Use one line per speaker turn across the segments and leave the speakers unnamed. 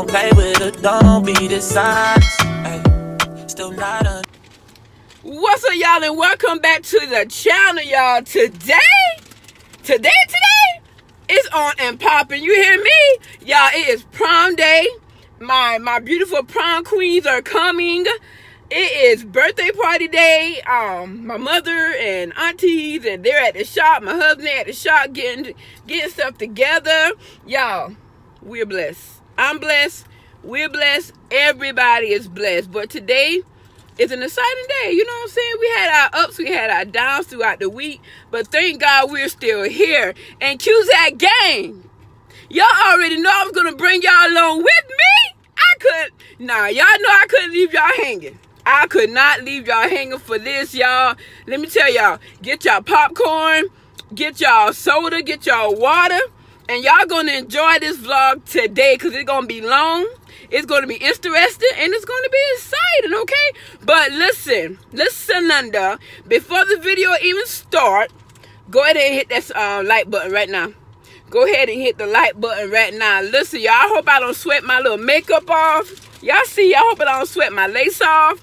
don't play with it, don't be dishonest. Still not a.
What's up, y'all, and welcome back to the channel, y'all. Today, today, today is on and popping. You hear me, y'all? It is prom day. My my beautiful prom queens are coming. It is birthday party day. Um, my mother and aunties, and they're at the shop. My husband at the shop getting getting stuff together. Y'all, we're blessed. I'm blessed. We're blessed. Everybody is blessed. But today is an exciting day. You know what I'm saying? We had our ups, we had our downs throughout the week, but thank God we're still here. And that gang. Y'all already know I was gonna bring y'all along with me. I could, nah, y'all know I couldn't leave y'all hanging. I could not leave y'all hanging for this, y'all. Let me tell y'all, get y'all popcorn, get y'all soda, get y'all water, and y'all gonna enjoy this vlog today because it's gonna be long. It's gonna be interesting and it's gonna be exciting, okay? But listen, listen under. Before the video even start, go ahead and hit that uh, like button right now. Go ahead and hit the like button right now. Listen, y'all, I hope I don't sweat my little makeup off. Y'all see, I hope I don't sweat my lace off.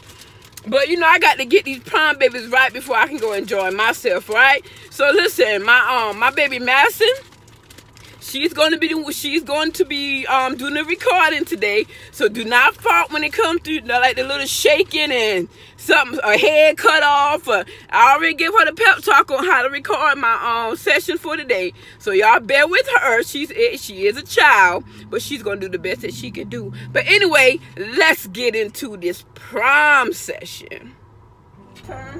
But you know, I got to get these prom babies right before I can go enjoy myself, right? So listen, my um my baby Madison, she's going to be she's going to be um doing the recording today. So do not fault when it comes to like the little shaking and something a head cut off. Or, I already give her the pep talk on how to record my um session for today. So y'all bear with her. She's she is a child, but she's gonna do the best that she can do. But anyway, let's get into this prom session. Turn.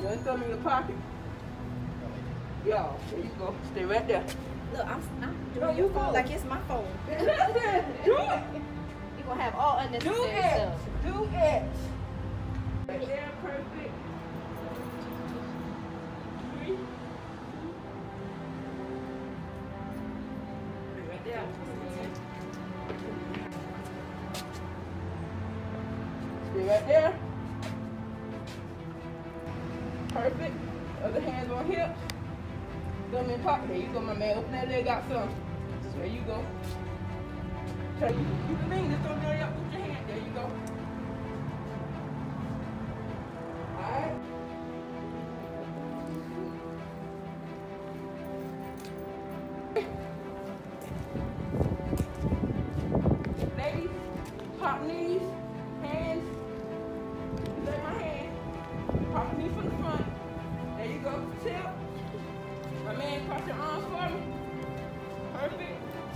One thumb in your pocket. Y'all, there you go. Stay right there.
Look, I'm, I'm doing
No,
your phone like it's my phone.
do it.
You gonna have all
Do it.
stuff.
Do it. There, perfect. Three. Right there. Stay right there. Perfect. Other hands on hips. Thumb in pocket. There you go, my man. Open that leg out some. There you go. So you, you can lean this on there up with your hand. There you go. Alright.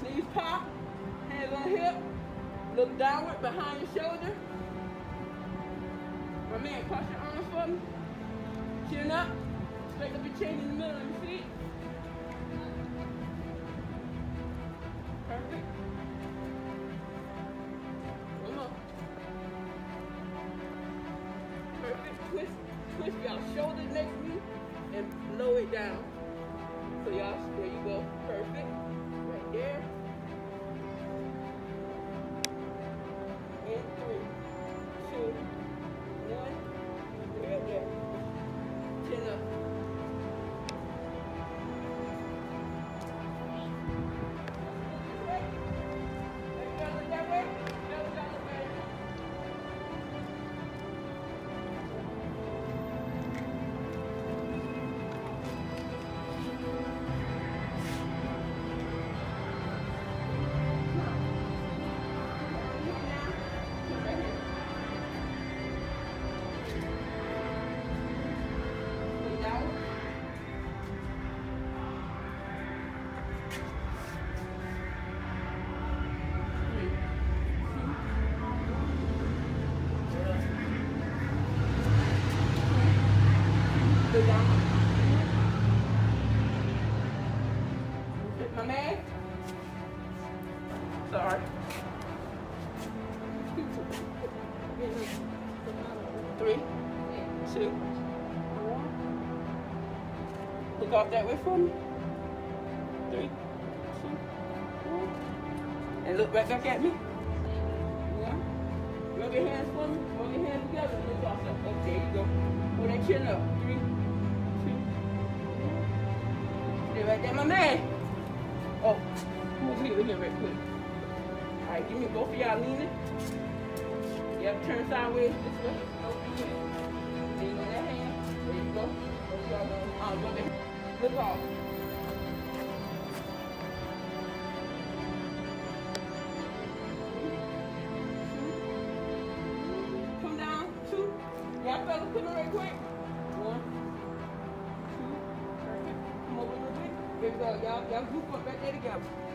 please pop. Hands on hip. Look downward behind your shoulder. My man, cross your arms for me. Chin up. Straight up your chin in the middle of your feet. Perfect. One more. Perfect. Twist, twist y'all shoulders next to me and lower it down. So y'all, there you go. Perfect. Right there. Fit my man. Sorry. Three, two, one. Look off that way for me. Three, two, one. And look right back at me. Right my man. Oh, move here, here real quick. All right, give me both of y'all leaning. Yep, turn sideways this way. Lean on that hand. There you go. Both y'all go. Uh, go there. Look off. Little bit. There we go. Y'all, y'all group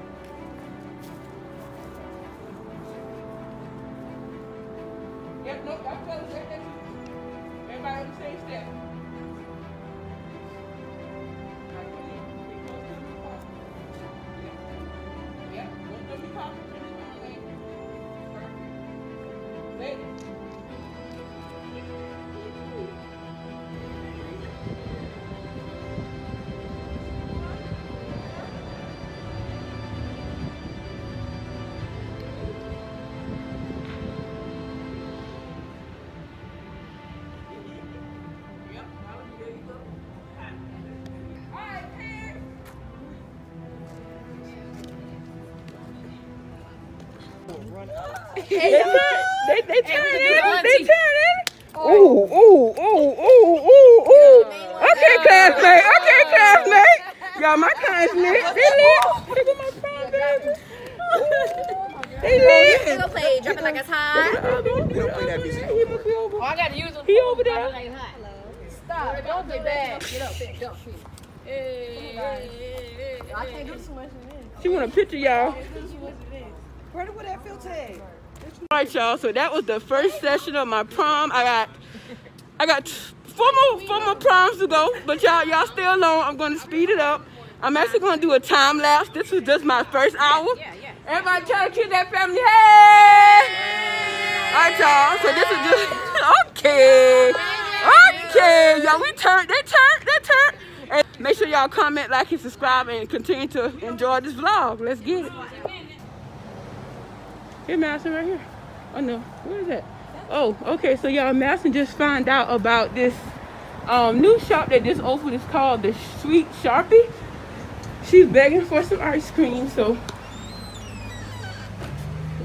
They turn, they, they turn it. They turn it. Ooh, ooh, ooh, ooh, ooh, ooh. Okay, classmate. Okay, classmate. Y'all, my classmate. They lit. Look at my prom baby. They lit.
Go play, drop it like it's hot.
We don't play that music. He must be over.
I gotta use them.
He over there.
Stop. Don't be bad. Get up, bitch. Don't shoot. I can't do too much of this.
She want a picture, y'all.
Where did that filter at?
All right, y'all. So that was the first session of my prom. I got, I got four more, four more proms to go. But y'all, y'all stay alone. I'm going to speed it up. I'm actually going to do a time lapse. This was just my first hour. Everybody try to keep that family. Hey! All right, y'all. So this is just okay. Okay, y'all. We turned. They turned. They turned. And make sure y'all comment, like, and subscribe, and continue to enjoy this vlog. Let's get it. Here, Madison, right here. Oh no, where is that? Oh, okay. So y'all, Madison just found out about this um, new shop that just opened. It's called the Sweet Sharpie. She's begging for some ice cream, so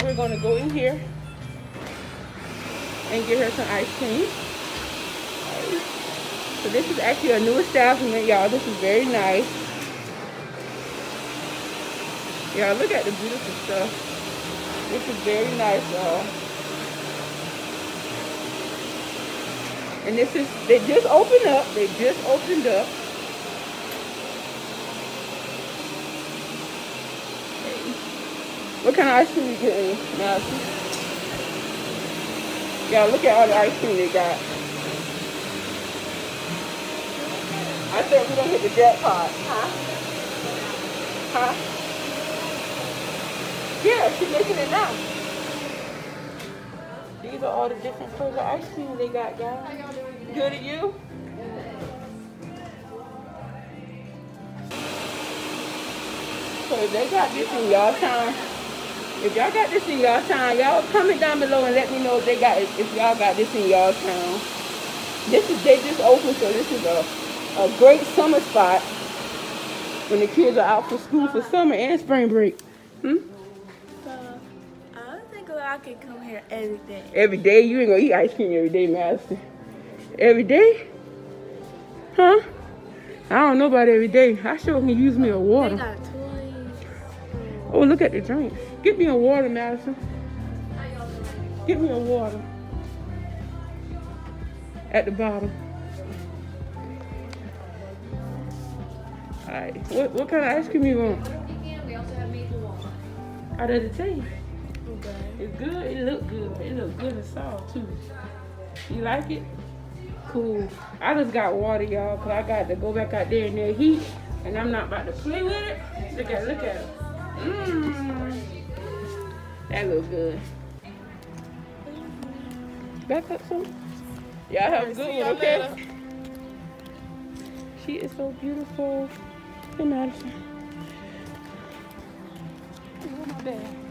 we're gonna go in here and get her some ice cream. So this is actually a new establishment, y'all. This is very nice. Y'all, look at the beautiful stuff. This is very nice, y'all. And this is, they just opened up. They just opened up. What kind of ice cream you getting, Madison? Yeah, look at all the ice cream they got. I think we're gonna hit the jackpot. Huh? Huh? Yeah, she's making it now. These are all the different flavor ice cream they got, guys. Good at you? So they got this in y'all town, if y'all got this in y'all town, y'all comment down below and let me know if they got if y'all got this in y'all town. This is they just opened, so this is a a great summer spot when the kids are out for school for summer and spring break. Hmm?
Can come here every day.
Every day? You ain't gonna eat ice cream every day, Master. Every day? Huh? I don't know about every day. I sure can use me a
They
water.
got toys.
Oh, look at the drinks. Get me a water, Madison. Get me a water. At the bottom. Alright. What, what kind of ice cream you want?
We also have maple walnut.
How does it taste? It's good. It look good. It look good and soft too. You like it? Cool. I just got water, y'all, cause I got to go back out there in that heat, and I'm not about to play with it. Look at, look at. Mmm. That looks good. Back up some. Y'all have a good one, okay? She is so beautiful. Hey, Madison. Oh, my bad.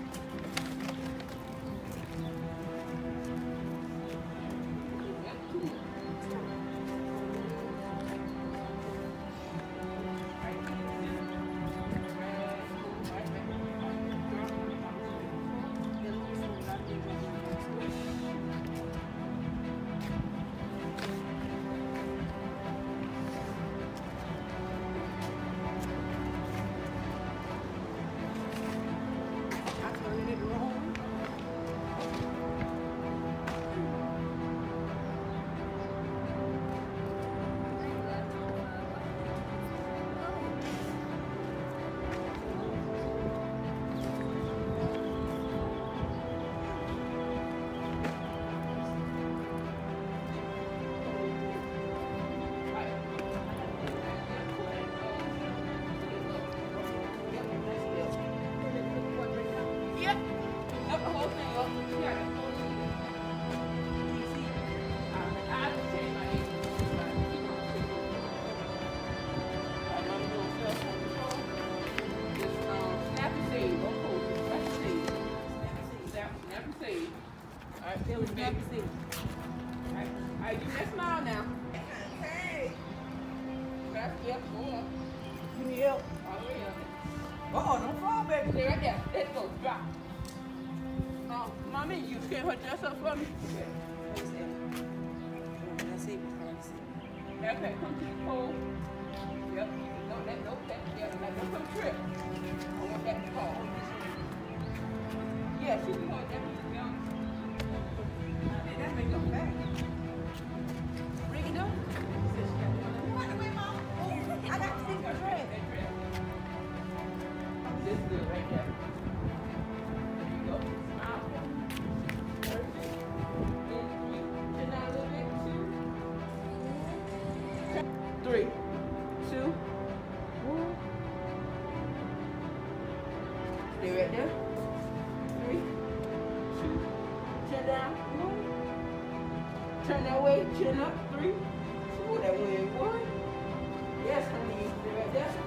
All right, Billy, snap and save. All right, all right, give me that smile now. Hey. Snap, yep, go up.
Give me help.
All the way up.
Oh, Uh-oh, don't fall, baby.
Stay right there. Let's go. Drop. Oh, mommy, you can't her dress up for me. Okay, come to the pole. Yep. No, that, no, that, yeah, that, don't come trip. I want that to fall. Yeah, she can hold that. Yeah.
That may go back.
Bring it up.
I got to take my dress.
This is good right there. There you go. Smile for me. Perfect. Then you chin down Three. Two. One. Stay right there. Turn that way. Chin up. Three. Two. That way. One. Yes, honey. Stay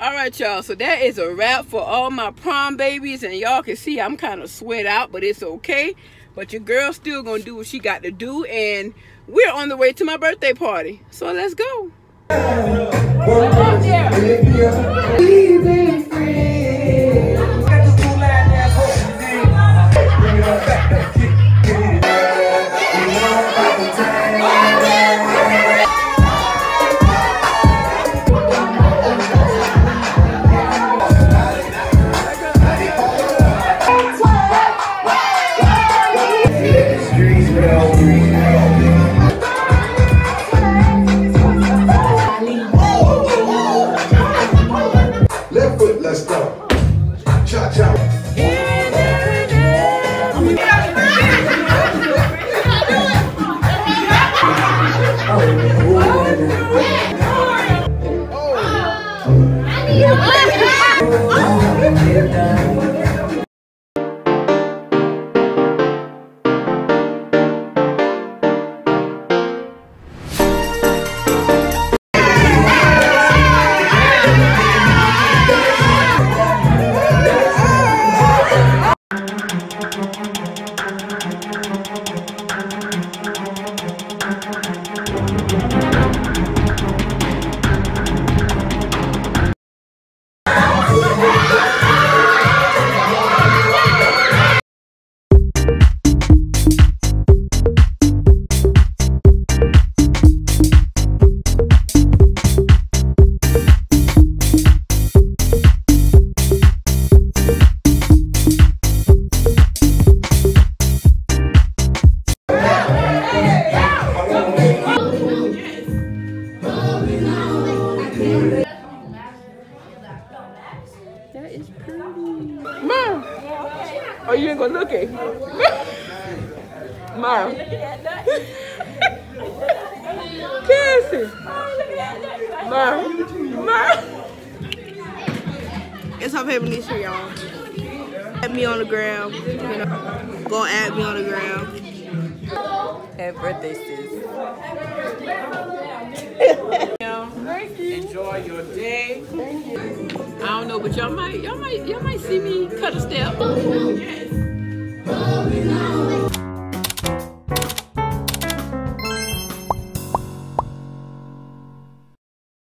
All right, y'all. So that is a wrap for all my prom babies, and y'all can see I'm kind of sweat out, but it's okay. But your girl's still gonna do what she got to do, and we're on the way to my birthday party. So let's go.
It's our favorite niece y'all. Add me on the gram. You know, go add me on the gram.
Happy birthday, sis. Enjoy your day. I don't know, but y'all might, y'all might, y'all might see me cut a step. Yes.